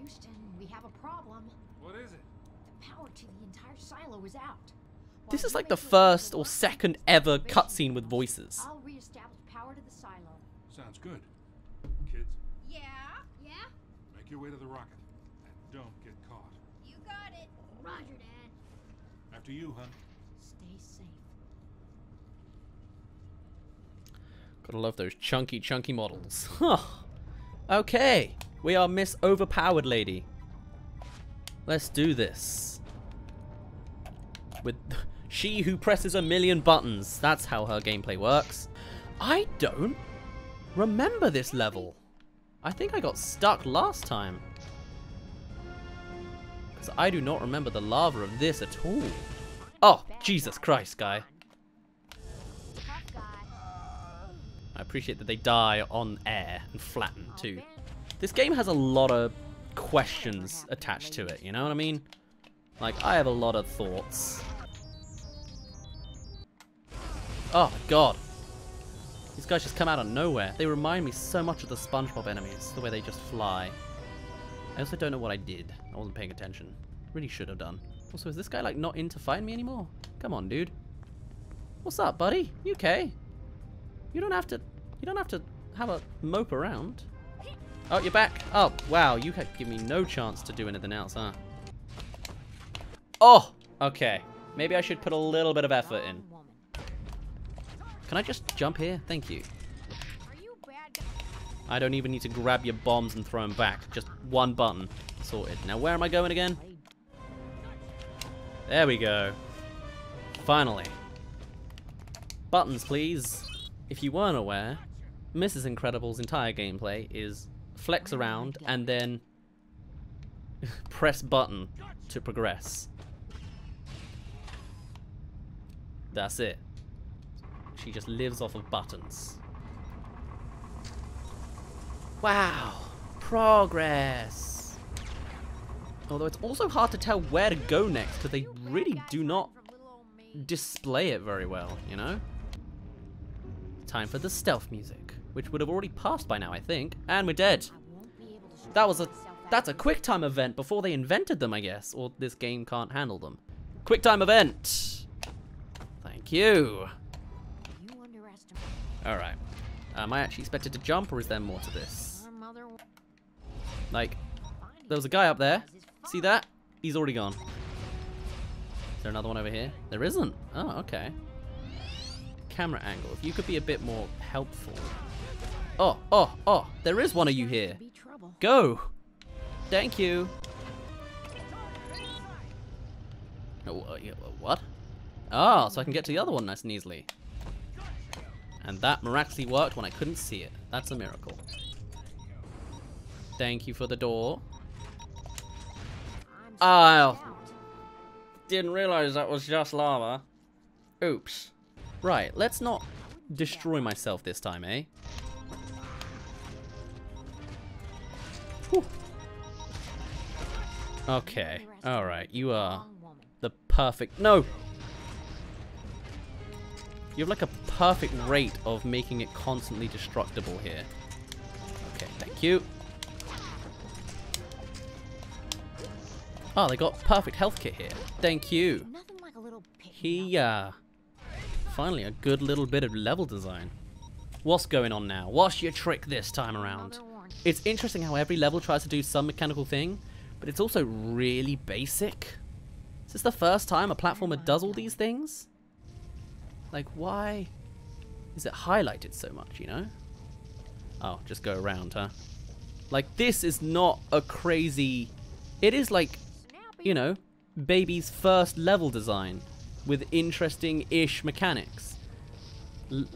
Houston, we have a problem. What is it? The power to the entire silo is out. This is like the first or second ever cutscene with voices. I'll reestablish power to the silo. Sounds good. Kids, Yeah? Yeah? make your way to the rocket. And don't get caught. You got it. Roger, Dad. After you, hun. Stay safe. Gotta love those chunky, chunky models. Huh. Okay. We are Miss Overpowered Lady. Let's do this. With she who presses a million buttons. That's how her gameplay works. I don't remember this level. I think I got stuck last time. Because I do not remember the lava of this at all. Oh, Jesus Christ, guy. I appreciate that they die on air and flatten too. This game has a lot of questions attached to it, you know what I mean? Like, I have a lot of thoughts. Oh, God. These guys just come out of nowhere. They remind me so much of the SpongeBob enemies, the way they just fly. I also don't know what I did. I wasn't paying attention. Really should have done. Also, is this guy, like, not into fighting me anymore? Come on, dude. What's up, buddy? You okay? You don't have to. You don't have to have a mope around. Oh, you're back. Oh, wow. You give me no chance to do anything else, huh? Oh, okay. Maybe I should put a little bit of effort in. Can I just jump here? Thank you. I don't even need to grab your bombs and throw them back. Just one button. Sorted. Now, where am I going again? There we go. Finally. Buttons, please. If you weren't aware, Mrs. Incredible's entire gameplay is flex around and then press button to progress. That's it. She just lives off of buttons. Wow. Progress. Although it's also hard to tell where to go next because they really do not display it very well, you know? Time for the stealth music, which would have already passed by now, I think. And we're dead. That was a that's a quick time event before they invented them, I guess, or this game can't handle them. Quick time event. Thank you. You All right. Am I actually expected to jump, or is there more to this? Like, there was a guy up there. See that? He's already gone. Is there another one over here? There isn't. Oh, okay. Camera angle. If you could be a bit more helpful. Oh, oh, oh. There is one of you here. Go. Thank you. Oh, uh, yeah, uh, what? Oh, so I can get to the other one nice and easily. And that miraculously worked when I couldn't see it. That's a miracle. Thank you for the door. I'm Oh, didn't realize that was just lava. Oops. Right, let's not destroy myself this time, eh? Okay, alright, you are the perfect... No! You have like a perfect rate of making it constantly destructible here. Okay, thank you. Oh, they got perfect health kit here. Thank you. Nothing like a little pick. Here. Uh, finally, a good little bit of level design. What's going on now? What's your trick this time around? It's interesting how every level tries to do some mechanical thing, but it's also really basic. Is this the first time a platformer oh does all these things? Like, why is it highlighted so much, you know? Oh, just go around, huh? Like, this is not a crazy... It is like you know, baby's first level design with interesting-ish mechanics. L-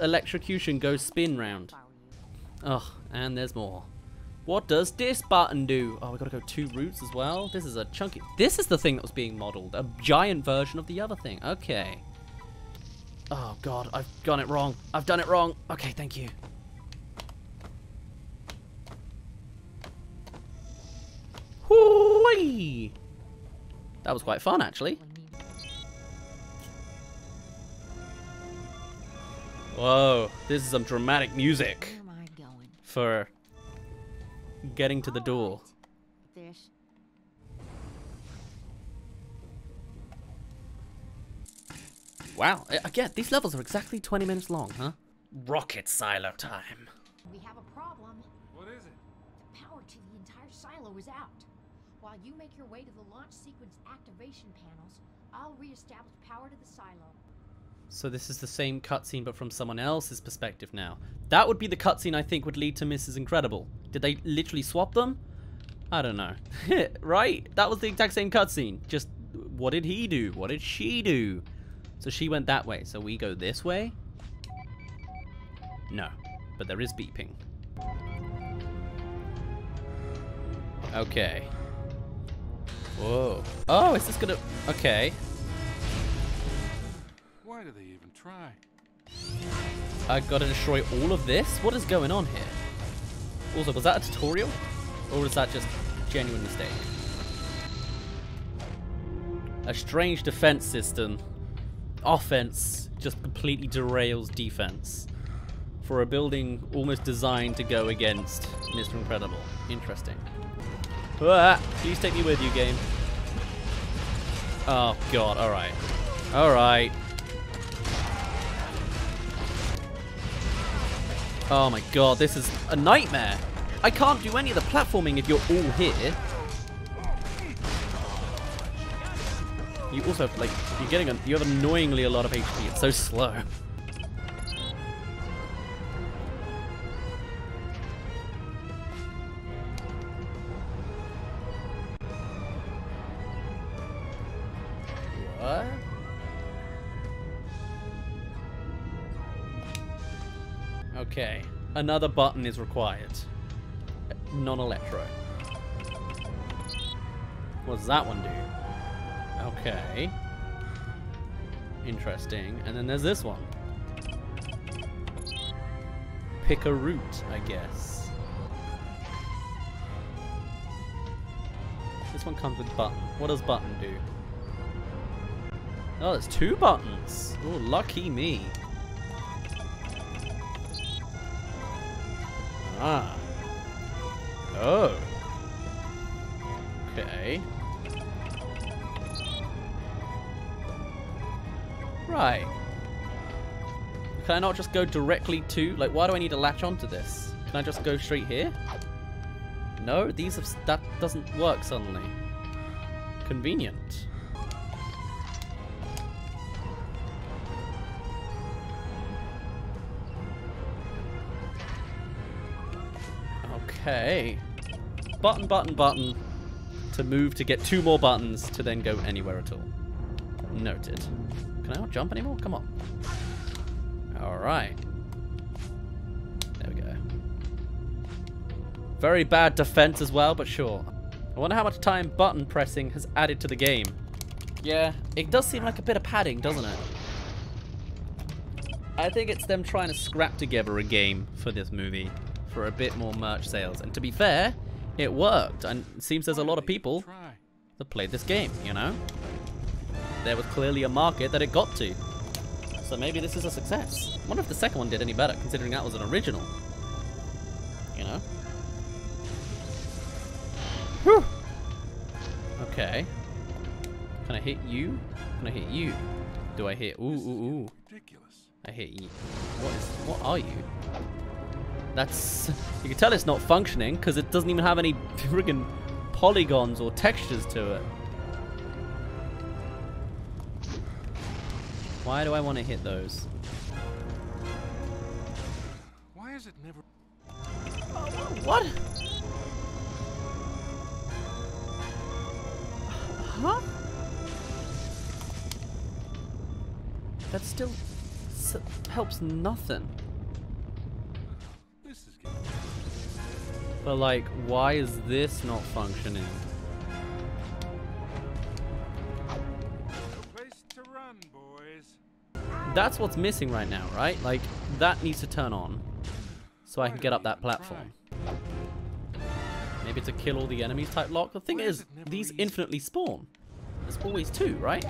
electrocution goes spin round. If I were you. Oh, and there's more. What does this button do? Oh, we gotta go two routes as well. This is a chunky. This is the thing that was being modeled. A giant version of the other thing. Okay. Oh god, I've done it wrong. I've done it wrong. Okay, thank you. Hoo-wee! That was quite fun, actually. Whoa, this is some dramatic music Where am I going? for getting to the door. this. Wow. Again, these levels are exactly 20 minutes long, huh? Rocket silo time. We have a problem. What is it? The power to the entire silo is out. While you make your way to the launch sequence activation panels, I'll reestablish power to the silo. So this is the same cutscene but from someone else's perspective now. That would be the cutscene I think would lead to Mrs. Incredible. Did they literally swap them? I don't know. right? That was the exact same cutscene. Just what did he do? What did she do? So she went that way. So we go this way? No. But there is beeping. Okay. Whoa. Oh, is this gonna... Okay. Do they even try? I gotta destroy all of this? What is going on here? Also, was that a tutorial? Or was that just genuine mistake? A strange defense system. Offense just completely derails defense. For a building almost designed to go against Mr. Incredible. Interesting. Ah, please take me with you, game. Oh, God. Alright. Alright. Oh my god, this is a nightmare. I can't do any of the platforming if you're all here. You also have, like, you're getting, a, you have annoyingly a lot of HP. It's so slow. What? Okay. Another button is required. Non-electro. What does that one do? Okay. Interesting. And then there's this one. Pick a route, I guess. This one comes with button. What does button do? Oh, there's two buttons. Oh, lucky me. Ah. Oh. Okay. Right. Can I not just go directly to... Like, why do I need to latch onto this? Can I just go straight here? No, these have... That doesn't work suddenly. Convenient. Okay. Button, button, button. To move to get two more buttons to then go anywhere at all. Noted. Can I not jump anymore? Come on. Alright. There we go. Very bad defense as well, but sure. I wonder how much time button pressing has added to the game. Yeah, it does seem like a bit of padding, doesn't it? I think it's them trying to scrap together a game for this movie for a bit more merch sales. And to be fair, it worked. And it seems there's a lot of people that played this game, you know? There was clearly a market that it got to. So maybe this is a success. I wonder if the second one did any better, considering that was an original. You know? Whew. Okay. Can I hit you? Can I hit you? Do I hit? Ooh, ooh, ooh. Ridiculous. I hit you. What is? What are you? That's. You can tell it's not functioning because it doesn't even have any friggin' polygons or textures to it. Why do I want to hit those? Why is it never? What? Huh? That still s- helps nothing. But like, why is this not functioning? no place to run. That's what's missing right now, right? Like, that needs to turn on. So I can get up that platform. Maybe to kill all the enemies type lock. The thing is is, it never these infinitely spawn. There's always two, right?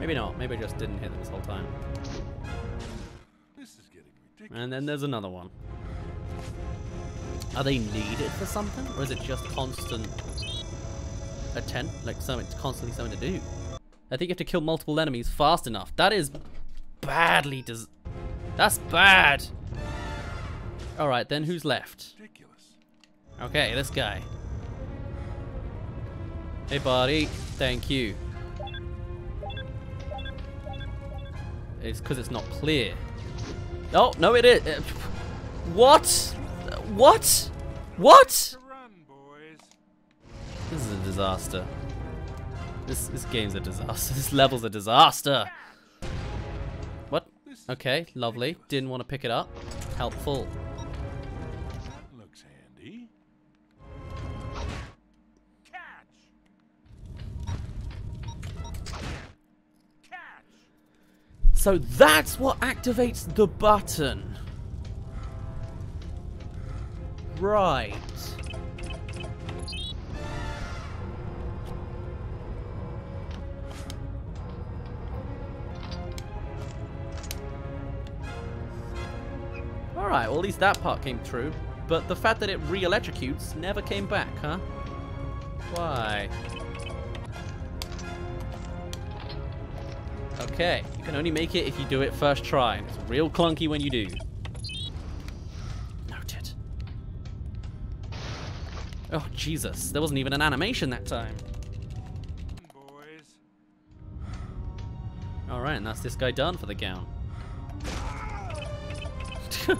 Maybe not. Maybe I just didn't hit them this whole time. This is getting ridiculous. And then there's another one. Are they needed for something? Or is it just constant attempt? Like something, constantly something to do? I think you have to kill multiple enemies fast enough. That is badly des- That's bad! Alright, then who's left? ridiculous. Okay, this guy. Hey, buddy. Thank you. It's because it's not clear. Oh, no, it is. Uh, What? What? What? This is a disaster. This this game's a disaster. This level's a disaster. What? Okay, lovely. Didn't want to pick it up. Helpful. So that's what activates the button. Right. Alright, well at least that part came true. But the fact that it re-electrocutes never came back, huh? Why? Okay, can only make it if you do it first try. and It's real clunky when you do. Noted. Oh, Jesus. There wasn't even an animation that time. Alright, and that's this guy done for the gown. oh,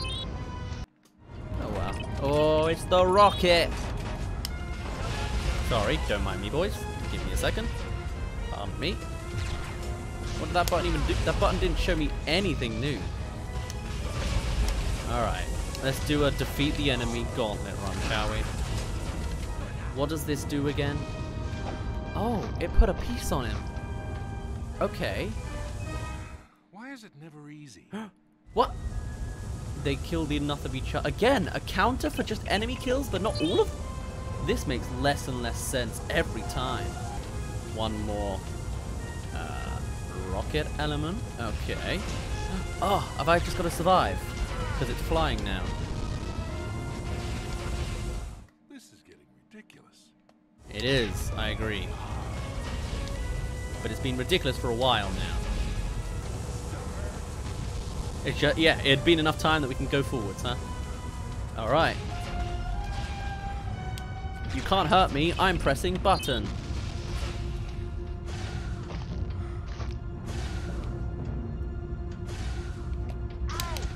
wow. Oh, it's the rocket! Sorry, don't mind me, boys. Give me a second. Pardon me. What did that button even do? That button didn't show me anything new. Alright, let's do a defeat the enemy gauntlet run, shall we? What does this do again? Oh, it put a piece on him. Okay. Why is it never easy? What? They killed enough of each other. Again, a counter for just enemy kills, but not all of them? This makes less and less sense every time. One more rocket element. Okay. Oh, have I just got to survive? Because it's flying now. This is getting ridiculous. It is, I agree. But it's been ridiculous for a while now. It's just, yeah, it had been enough time that we can go forwards, huh? Alright. You can't hurt me, I'm pressing button.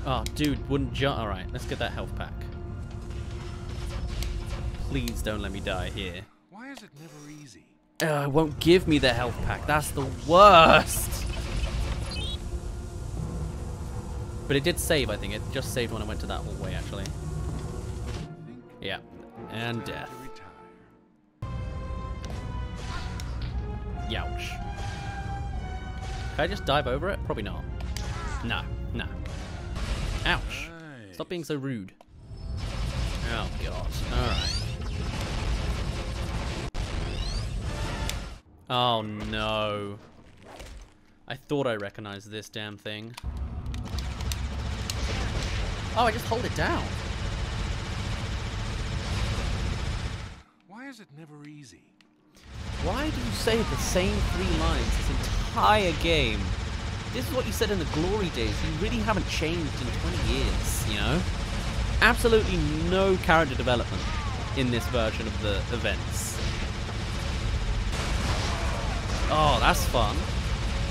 Oh, dude, wouldn't jump. Alright, let's get that health pack. Please don't let me die here. Why is it never easy? Uh, it won't give me the health pack. That's the worst. But it did save, I think. It just saved when I went to that hallway, actually. Yeah. And death. Youch. Can I just dive over it? Probably not. No, no. Ouch. Stop being so rude. Oh, God. Alright. Oh, no. I thought I recognized this damn thing. Oh, I just hold it down. Why is it never easy? Why do you say the same three lines this entire game? This is what you said in the glory days. You really haven't changed in 20 years, you know? Absolutely no character development in this version of the events. Oh, that's fun.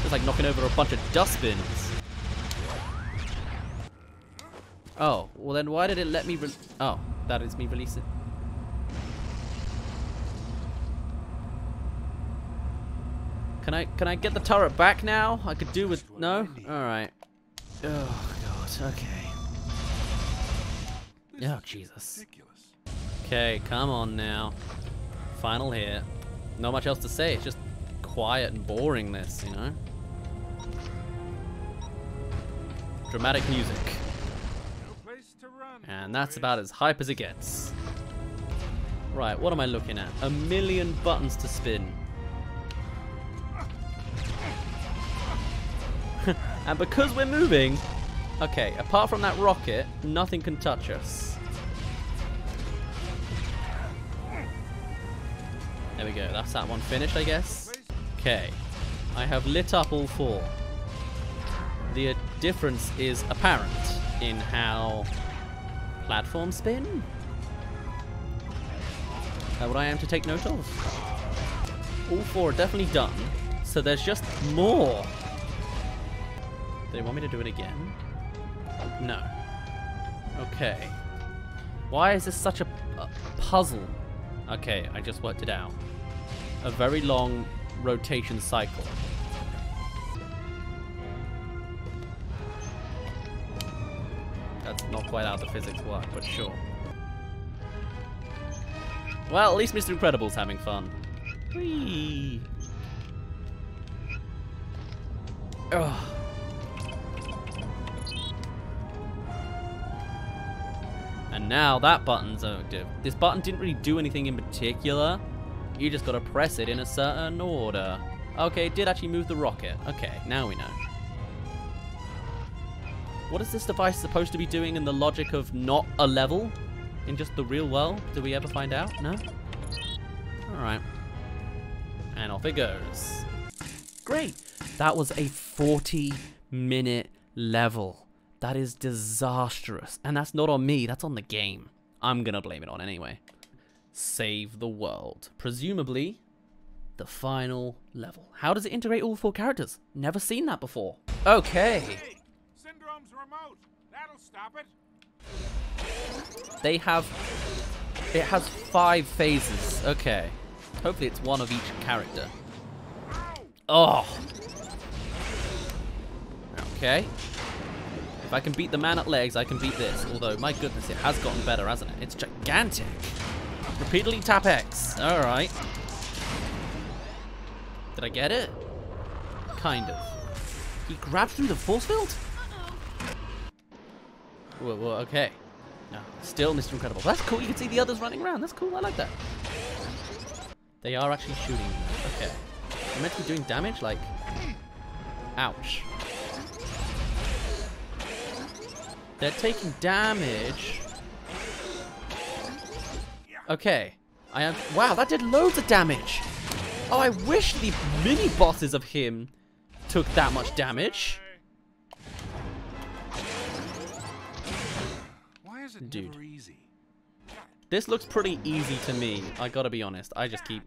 It's like knocking over a bunch of dustbins. Oh, well then why did it let me Oh, that is me release it. Can I can I get the turret back now? I could do with no. All right. Oh god. Okay. Oh Jesus. Okay, come on now. Final hit. Not much else to say. It's just quiet and boring. This, you know. Dramatic music, and that's about as hype as it gets. Right, what am I looking at? A million buttons to spin. and because we're moving, okay, apart from that rocket, nothing can touch us. There we go, that's that one finished, I guess. Okay, I have lit up all four. The uh, difference is apparent in how platforms spin. That what I am to take note of. All four are definitely done, so there's just more. They want me to do it again? No. Okay. Why is this such a, a puzzle? Okay, I just worked it out. A very long rotation cycle. That's not quite how the physics work, but sure. Well, at least Mr. Incredible's having fun. Whee! Ugh. And now that button's active. This button didn't really do anything in particular. You just gotta press it in a certain order. Okay, it did actually move the rocket. Okay, now we know. What is this device supposed to be doing in the logic of not a level? In just the real world? Do we ever find out? No? Alright. And off it goes. Great! That was a 40 minute level. That is disastrous. And that's not on me, that's on the game. I'm gonna blame it on anyway. Save the world. Presumably, the final level. How does it integrate all four characters? Never seen that before. Okay. Hey, Syndrome's remote. That'll stop it. They have... It has five phases. Okay. Hopefully it's one of each character. Oh! Okay. I can beat the man at legs, I can beat this. Although, my goodness, it has gotten better, hasn't it? It's gigantic. Repeatedly tap X. Alright. Did I get it? Kind of. He grabbed through the force field? Whoa, okay. No, still Mr. Incredible. That's cool. You can see the others running around. That's cool. I like that. They are actually shooting. Okay. They're meant to be doing damage? Like... Ouch. They're taking damage. Okay. I am... Wow, that did loads of damage. Oh, I wish the mini-bosses of him took that much damage. Why is it Dude. easy? This looks pretty easy to me. I gotta be honest. I just keep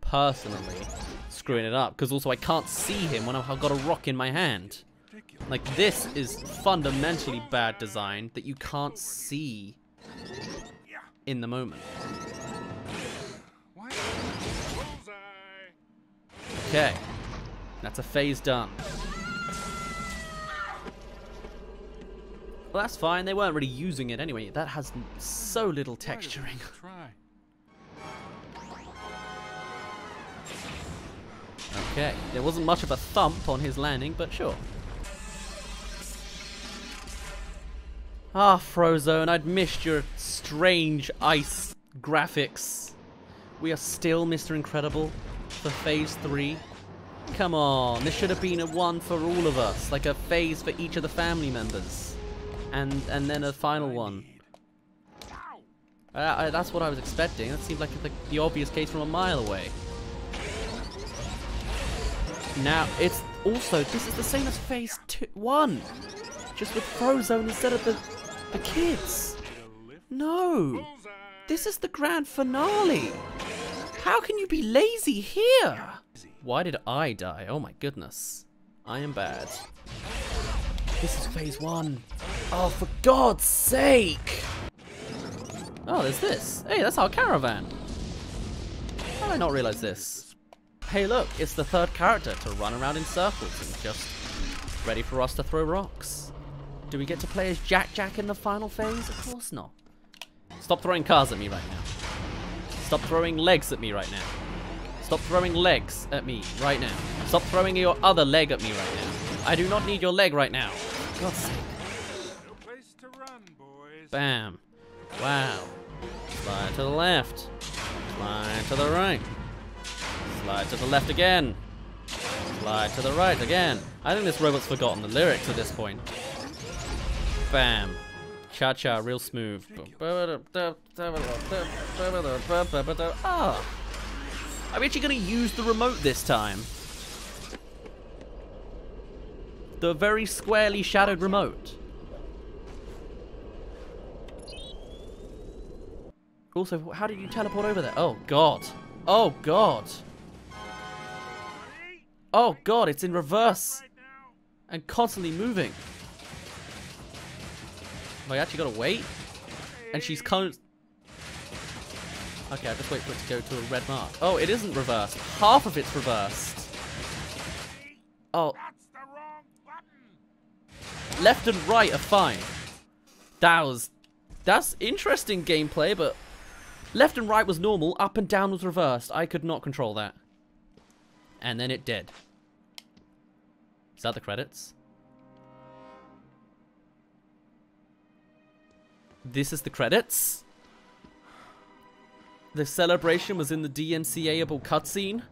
personally screwing it up. Because also I can't see him when I've got a rock in my hand. Like this is fundamentally bad design that you can't see in the moment. Okay. That's a phase done. Well, that's fine. They weren't really using it anyway. That has so little Why does it texturing. Okay. There wasn't much of a thump on his landing, but sure. Ah, Frozone, I'd missed your strange ice graphics. We are still Mr. Incredible for Phase 3. Come on, this should have been a one for all of us, like a phase for each of the family members. And and then a final one. Uh, I, that's what I was expecting. That seemed like the, the obvious case from a mile away. Now, it's also, this is the same as Phase two, 1. Just with Frozone instead of the, the kids. No. This is the grand finale. How can you be lazy here? Why did I die? Oh my goodness. I am bad. This is phase one. Oh, for God's sake! Oh, there's this. Hey, that's our caravan. How did I not realize this? Hey, look, it's the third character to run around in circles and just ready for us to throw rocks. Do we get to play as Jack Jack in the final phase? Of course not. Stop throwing cars at me right now. Stop throwing legs at me right now. Stop throwing legs at me right now. Stop throwing your other leg at me right now. I do not need your leg right now. God's sake. No place to run, boys. Bam. Wow. Slide to the left. Slide to the right. Slide to the left again. Fly to the right again. I think this robot's forgotten the lyrics at this point. Bam. Cha cha, real smooth. Ah. I'm actually going to use the remote this time. The very squarely shadowed remote. Also, how did you teleport over there? Oh, God. Oh, God. Oh, God, it's in reverse. And constantly moving. Oh, Have I actually got to wait? And she's con- Okay, I'll just wait for it to go to a red mark. Oh, it isn't reversed. Half of it's reversed. Oh. That's the wrong button. Left and right are fine. That was... That's interesting gameplay, but... Left and right was normal, up and down was reversed. I could not control that. And then it did. Is that the credits? This is the credits? The celebration was in the DMCA-able cutscene?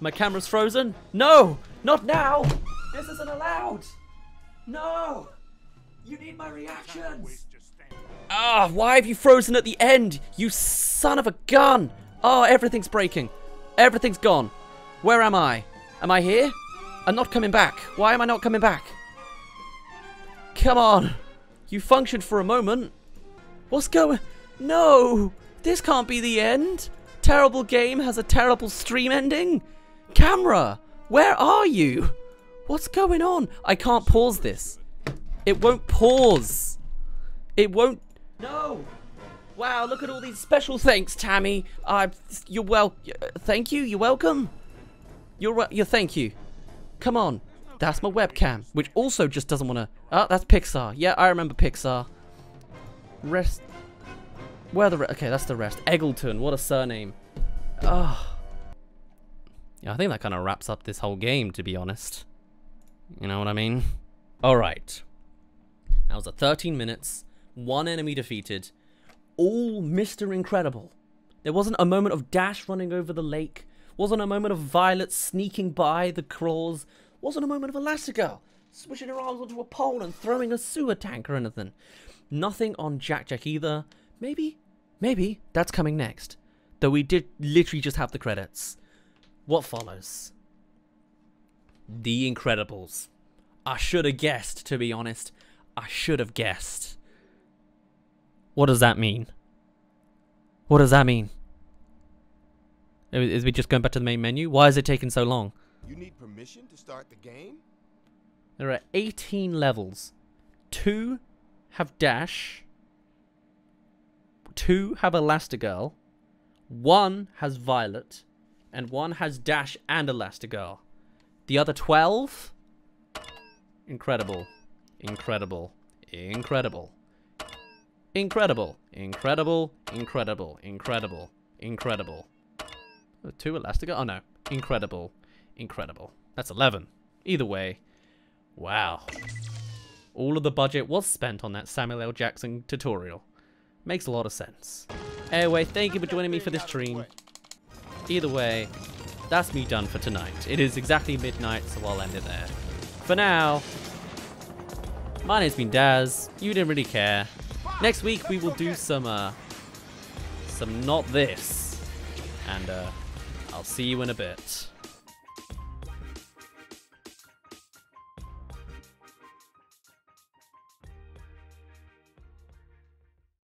My camera's frozen? No! Not now! This isn't allowed! No! You need my reactions! Ah, why have you frozen at the end? You son of a gun! Oh, everything's breaking. Everything's gone. Where am I? Am I here? I'm not coming back. Why am I not coming back? Come on. You functioned for a moment. What's going... No! This can't be the end. Terrible game has a terrible stream ending. Camera, where are you? What's going on? I can't pause this. It won't pause. It won't. No. Wow, look at all these special thanks, Tammy. Uh, you're well. Thank you. You're welcome. You're. You're thank you. Come on. That's my webcam, which also just doesn't want to. Oh, that's Pixar. Yeah, I remember Pixar. Rest. Where the okay, that's the rest. Eggleton, what a surname. Oh. Yeah, I think that kind of wraps up this whole game, to be honest. You know what I mean? Alright. That was a 13 minutes, one enemy defeated, all Mr. Incredible. There wasn't a moment of Dash running over the lake, wasn't a moment of Violet sneaking by the crawls, wasn't a moment of Elastigirl switching her arms onto a pole and throwing a sewer tank or anything. Nothing on Jack Jack either. Maybe Maybe that's coming next. Though we did literally just have the credits. What follows? The Incredibles. I should have guessed, to be honest. I should have guessed. What does that mean? What does that mean? Is we just going back to the main menu? Why is it taking so long? You need permission to start the game? There are 18 levels. Two have dash two have Elastigirl, one has Violet, and one has Dash and Elastigirl. The other 12? Incredible. Incredible. Incredible. Incredible. Incredible. Incredible. Incredible. Incredible. Two Elastigirl? Oh no. Incredible. Incredible. That's 11. Either way. Wow. All of the budget was spent on that Samuel L. Jackson tutorial. Makes a lot of sense. Anyway, thank you for joining me for this stream. Either way, that's me done for tonight. It is exactly midnight, so I'll end it there. For now, my name's been Daz. You didn't really care. Next week we will do some, uh, some not this. And, uh, I'll see you in a bit.